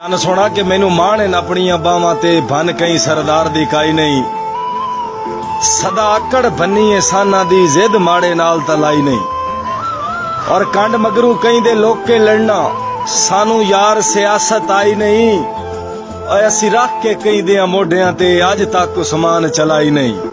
ਕੰਨ ਸੁਣਾ ਕਿ ਮੈਨੂੰ ਮਾਣ ਨ ਆਪਣੀਆਂ ਬਾਵਾਂ ਤੇ ਬਨ ਕਈ ਸਰਦਾਰ ਦੀ ਕਾਈ ਨਹੀਂ। ਸਦਾ ਆਕੜ ਬੰਨੀ ਏ ਸਾਨਾ ਦੀ, ਜ਼ਿੱਦ ਮਾੜੇ ਨਾਲ ਤਲਾਈ ਨਹੀਂ। ਔਰ ਕੰਡ ਮਗਰੂ ਕਈ ਦੇ ਲੋਕੇ ਲੜਨਾ, ਸਾਨੂੰ ਯਾਰ ਸਿਆਸਤ ਆਈ ਨਹੀਂ। ਔਰ ਅਸੀਂ ਰੱਖ ਕੇ ਕਈ ਦੇ ਮੋਢਿਆਂ ਤੇ, ਅੱਜ ਤੱਕ ਉਸਮਾਨ ਚਲਾਈ ਨਹੀਂ।